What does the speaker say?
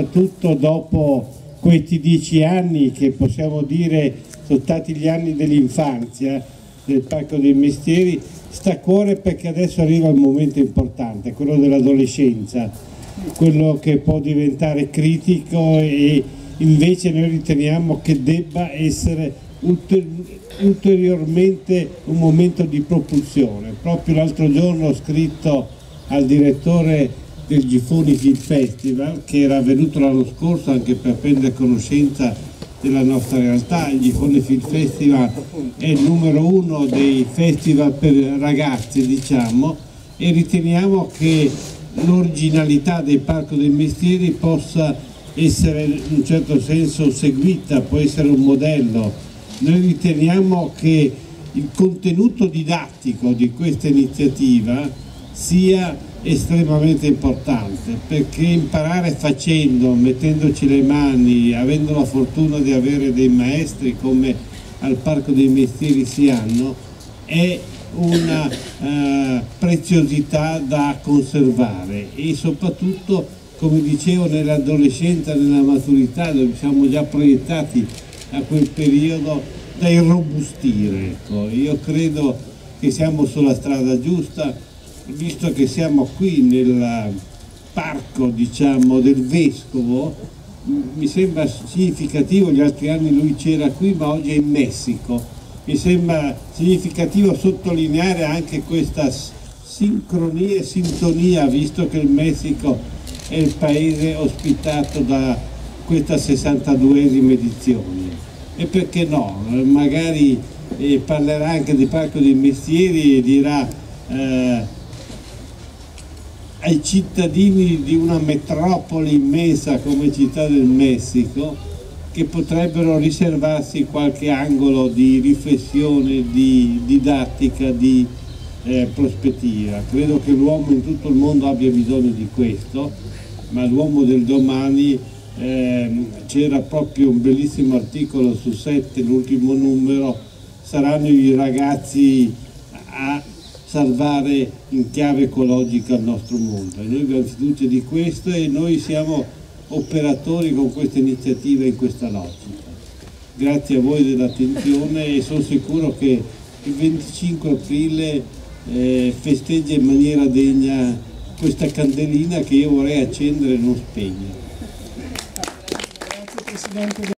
soprattutto dopo questi dieci anni che possiamo dire sono stati gli anni dell'infanzia del Parco dei Mestieri, sta a cuore perché adesso arriva il momento importante, quello dell'adolescenza, quello che può diventare critico e invece noi riteniamo che debba essere ulteriormente un momento di propulsione. Proprio l'altro giorno ho scritto al direttore del Gifoni Film Festival che era venuto l'anno scorso anche per prendere conoscenza della nostra realtà. Il Gifoni Film Festival è il numero uno dei festival per ragazzi diciamo e riteniamo che l'originalità del Parco dei Mestieri possa essere in un certo senso seguita, può essere un modello. Noi riteniamo che il contenuto didattico di questa iniziativa sia estremamente importante perché imparare facendo, mettendoci le mani, avendo la fortuna di avere dei maestri come al Parco dei Mestieri si hanno, è una uh, preziosità da conservare e soprattutto, come dicevo, nell'adolescenza, nella maturità, dove siamo già proiettati a quel periodo, da irrobustire. Ecco. Io credo che siamo sulla strada giusta, visto che siamo qui nel parco diciamo, del Vescovo, mi sembra significativo, gli altri anni lui c'era qui ma oggi è in Messico, mi sembra significativo sottolineare anche questa sincronia e sintonia visto che il Messico è il paese ospitato da questa 62esima edizione. E perché no, magari eh, parlerà anche di Parco dei Mestieri e dirà eh, ai cittadini di una metropoli immensa come Città del Messico che potrebbero riservarsi qualche angolo di riflessione, di didattica, di eh, prospettiva. Credo che l'uomo in tutto il mondo abbia bisogno di questo, ma l'uomo del domani eh, c'era proprio un bellissimo articolo su 7, l'ultimo numero, saranno i ragazzi a salvare in chiave ecologica il nostro mondo e noi abbiamo fiducia di questo e noi siamo operatori con questa iniziativa in questa logica. Grazie a voi dell'attenzione e sono sicuro che il 25 aprile eh, festeggia in maniera degna questa candelina che io vorrei accendere e non spegnere.